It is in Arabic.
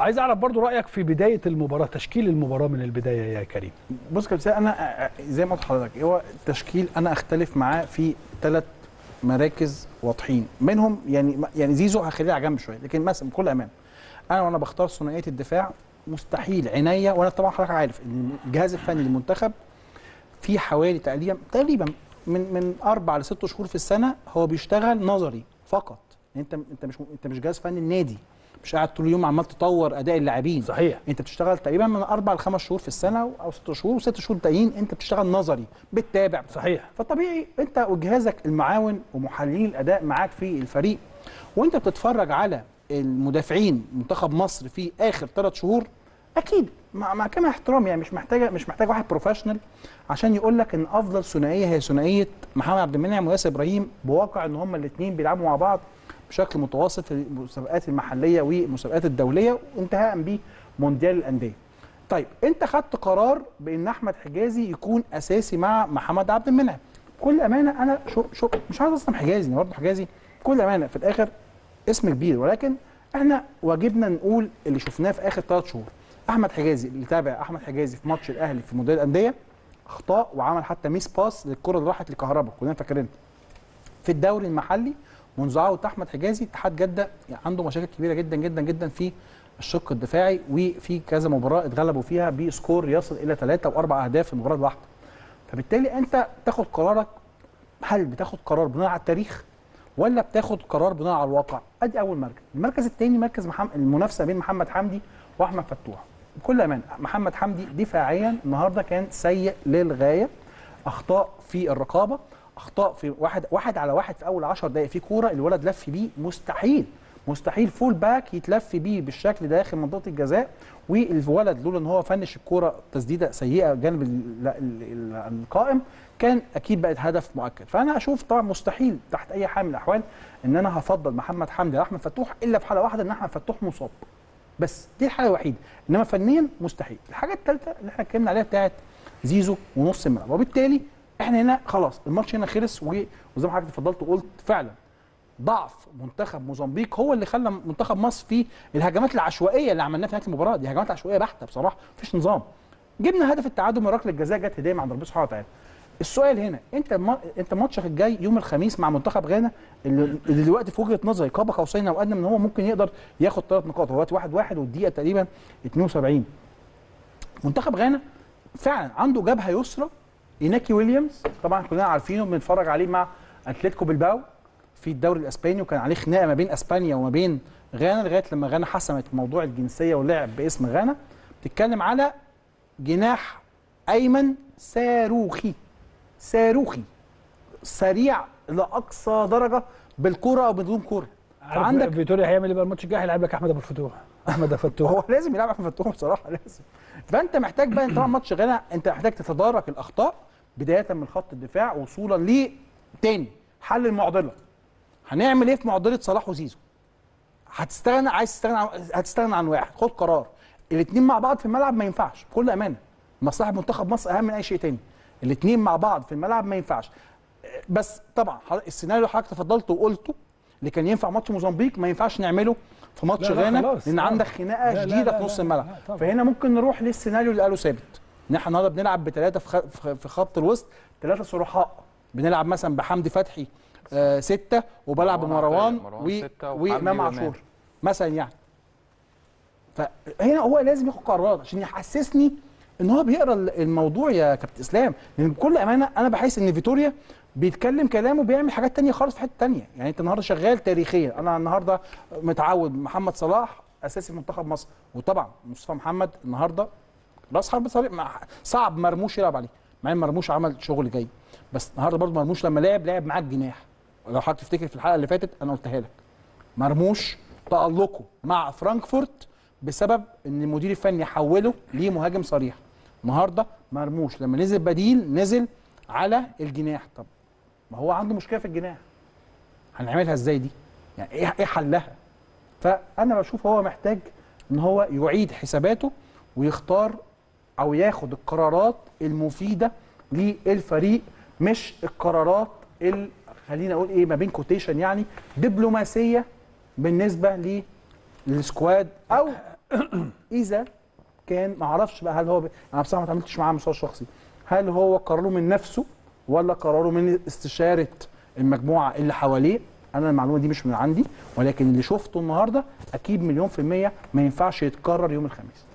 عايز اعرف برضو رأيك في بداية المباراة تشكيل المباراة من البداية يا كريم. بص كابتن أنا زي ما قلت لحضرتك هو التشكيل أنا أختلف معاه في ثلاث مراكز واضحين. منهم يعني يعني زيزو هخليه على جنب شوية لكن مثلا بكل أمان أنا وأنا بختار ثنائية الدفاع مستحيل. عينيا وأنا طبعا حضرتك عارف إن الجهاز الفني للمنتخب في حوالي تقريبا تقريبا من من أربع لست شهور في السنة هو بيشتغل نظري فقط. انت انت مش انت مش جهاز فني النادي مش قاعد طول اليوم عمال تطور أداء اللاعبين. صحيح. انت بتشتغل تقريبا من أربع لخمس شهور في السنة أو ست شهور وست شهور تانيين انت بتشتغل نظري بتتابع. صحيح. فطبيعي انت وجهازك المعاون ومحللين الأداء معاك في الفريق وانت بتتفرج على المدافعين منتخب مصر في آخر ثلاث شهور أكيد مع, مع كامل احترامي يعني مش محتاجة مش محتاج واحد بروفيشنال عشان يقول لك إن أفضل ثنائية هي ثنائية محمد عبد المنعم وياسر إبراهيم بواقع إن هما الاثنين بيلعبوا مع بعض. بشكل متواصل في المسابقات المحلية والمسابقات الدولية وانتهاء بمونديال الأندية. طيب انت خدت قرار بان أحمد حجازي يكون أساسي مع محمد عبد المنعم. بكل أمانة أنا شو شو مش عايز أصلا حجازي برضه حجازي بكل أمانة في الآخر اسم كبير ولكن إحنا واجبنا نقول اللي شفناه في آخر ثلاث شهور. أحمد حجازي اللي تابع أحمد حجازي في ماتش الأهلي في مونديال الأندية أخطاء وعمل حتى miss pass للكرة اللي راحت لكهربا كلنا فاكرين في الدوري المحلي منذ عوده أحمد حجازي اتحاد جدة يعني عنده مشاكل كبيرة جدا جدا جدا في الشق الدفاعي وفي كذا مباراة اتغلبوا فيها ب score يصل إلى ثلاثة وأربع أهداف في المباراه الواحده فبالتالي أنت تاخد قرارك هل بتاخد قرار بناء على التاريخ ولا بتاخد قرار بناء على الواقع؟ أدي أول مركز. المركز الثاني مركز محمد المنافسة بين محمد حمدي وأحمد فتوح. بكل أمان محمد حمدي دفاعيا النهارده كان سيء للغاية أخطاء في الرقابة. أخطاء في واحد واحد على واحد في أول 10 دقائق في كورة الولد لف بيه مستحيل مستحيل full back يتلف بيه بالشكل داخل منطقة الجزاء والولد لولا إن هو finish الكورة تسديدة سيئة جانب ال- ال- ال- القائم كان أكيد بقت هدف مؤكد. فأنا أشوف طبعا مستحيل تحت أي حال من الأحوال إن أنا هفضل محمد حمدي لاحمد فتوح إلا في حالة واحدة إن أحمد فتوح مصاب. بس دي الحالة الوحيدة. إنما فنيا مستحيل. الحاجة الثالثه اللي إحنا اتكلمنا عليها بتاعت زيزو ونص الملعب. وبالتالي إحنا هنا خلاص الماتش هنا خلص وزي ما حضرتك اتفضلت وقلت فعلا ضعف منتخب موزمبيق هو اللي خلى منتخب مصر في الهجمات العشوائية اللي عملناها في نهايه المباراة دي هجمات عشوائية بحتة بصراحة مفيش نظام. جبنا هدف التعادل من ركله الجزاء جت هدية عند ربنا سبحانه وتعالى السؤال هنا أنت ما أنت ماتشك الجاي يوم الخميس مع منتخب غانا اللي دلوقتي في وجهة نظري قاب قوسين أو ادنى من هو ممكن يقدر ياخد ثلاث نقاط هو دلوقتي واحد واحد والدقيقة تقريبا 72 منتخب غانا فعلا عنده جبهة يسرى إيناكي ويليامز طبعا كلنا عارفينه بنتفرج عليه مع أتلتيكو بالباو في الدوري الإسباني وكان عليه خناقة ما بين إسبانيا وما بين غانا لغاية لما غانا حسمت موضوع الجنسية ولعب باسم غانا. بتتكلم على جناح أيمن صاروخي. صاروخي سريع لأقصى درجة بالكرة أو بدون كره عندك فيتوريا هيعمل إيه بقى الماتش الجاي؟ هيلعب لك أحمد أبو الفتوح. أحمد الفتوح هو لازم يلعب أحمد فتوح بصراحة لازم. فأنت محتاج بقى طبعا ماتش غانا أنت محتاج تتدارك الأخطاء بداية من خط الدفاع وصولا ل تاني حل المعضلة. هنعمل إيه في معضلة صلاح وزيزو؟ هتستغنى عايز تستغنى هتستغنى عن واحد خد قرار. الاثنين مع بعض في الملعب ما ينفعش بكل أمانة. مصلحة منتخب مصر أهم من أي شيء تاني. الاثنين مع بعض في الملعب ما ينفعش. بس طبعا السيناريو اللي حضرتك تفضلت وقلته اللي كان ينفع ماتش موزمبيق ما ينفعش نعمله في ماتش غانا. لأن آه. عندك خناقة لا، لا، شديده لا، في نص الملعب. فهنا ممكن نروح للسيناريو اللي قاله ثابت إن إحنا النهارده بنلعب بثلاثه في خ- في- في خط الوسط ثلاثة صراحاء بنلعب مثلا بحمدي فتحي آه ستة وبلعب مروان بمروان وإمام. عاشور مثلا يعني فهنا هو لازم ياخد قرارات عشان يحسسني إن هو بيقرأ الموضوع يا كابتن إسلام لأن بكل أمانة أنا بحس إن فيتوريا بيتكلم كلامه بيعمل حاجات تانية خالص في حتة تانية. يعني أنت النهارده شغال تاريخيا. أنا النهارده متعود محمد صلاح أساسي في منتخب مصر. وطبعا مصطفى محمد النهارده رأس حرب صعب مرموش يلعب عليه مع إن مرموش عمل شغل جيد. بس النهارده برضه مرموش لما لعب لعب معاه الجناح. لو حضرتك تفتكر في الحلقة اللي فاتت أنا قلتها لك. مرموش تألقه مع فرانكفورت بسبب إن المدير الفني حوله لمهاجم صريح. النهارده مرموش لما نزل بديل نزل على الجناح. طب ما هو عنده مشكلة في الجناح. هنعملها إزاي دي؟ يعني إيه إيه حلها؟ فأنا بشوف هو محتاج إن هو يعيد حساباته ويختار أو ياخد القرارات المفيدة للفريق مش القرارات ال خلينا أقول إيه ما بين quotation يعني دبلوماسية بالنسبة لل squad أو إذا كان ما أعرفش بقى هل هو ب... أنا بصراحة ما اتعاملتش معاه على المستوى الشخصي. هل هو قراره من نفسه؟ ولا قراره من استشارة المجموعة اللي حواليه. أنا المعلومة دي مش من عندي ولكن اللي شفته النهارده أكيد مليون في المية ما ينفعش يتكرر يوم الخميس.